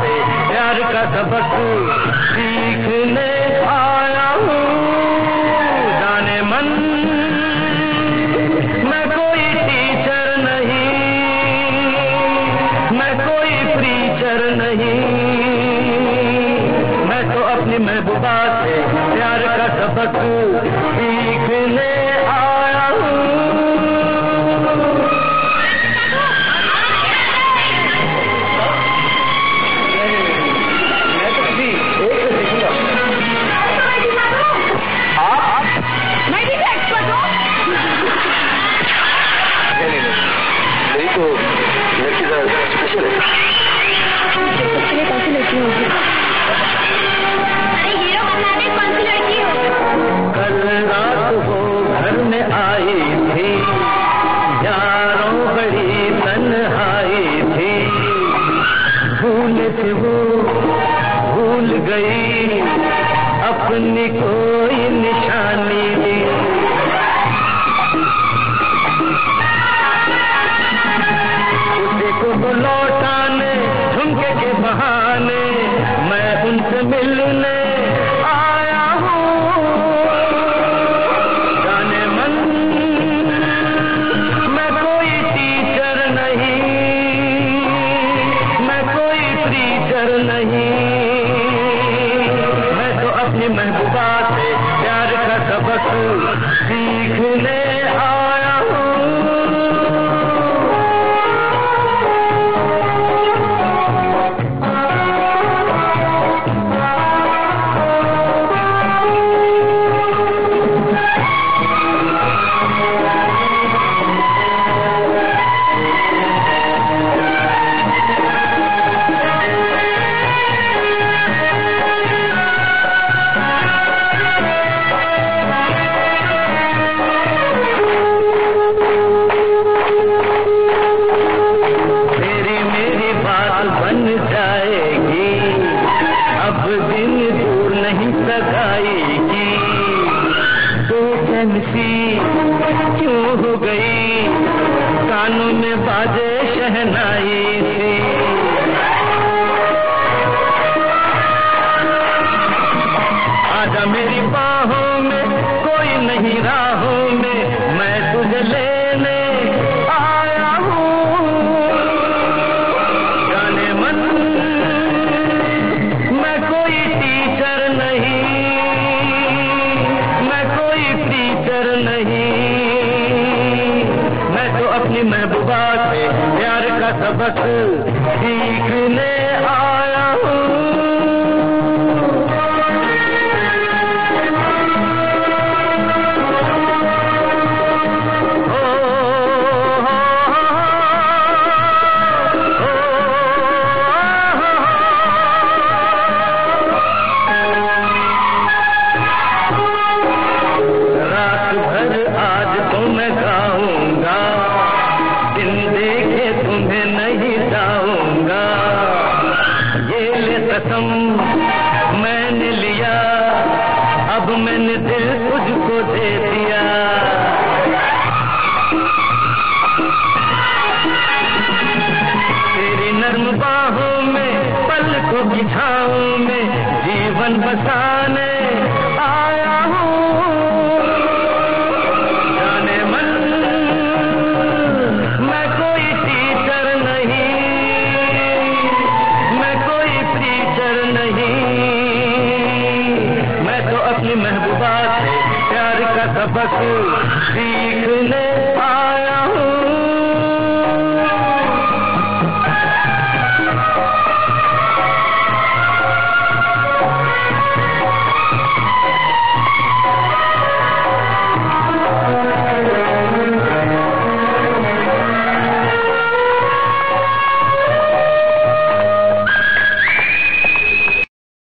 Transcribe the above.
से प्यार का सबक सीखने आया हूँ। जाने मन, मैं कोई टीचर नहीं। मैं कोई प्रीचर नहीं। मैं तो अपनी महबूबा से प्यार का सबक सीखने कोई निशानी उसे को तो लौटाने, झुमके के बहाने, मैं उनसे मिलने आया हूँ। मन, मैं कोई टीचर नहीं, मैं कोई नहीं। से प्यार का सबक सीखने आया नहीं तो सी क्यों हो गई? कानों में बाजे शहनाई थी आजा मेरी बाहों में कोई नहीं राहों। महबूबा से प्यार का सबक सीखने कसम मैंने लिया, अब मैंने दिल तुझको दे दिया। तेरी नर्म बाहों में पल को छाओं में, जीवन बसाने महबूबा से प्यार का सबक सीखने आया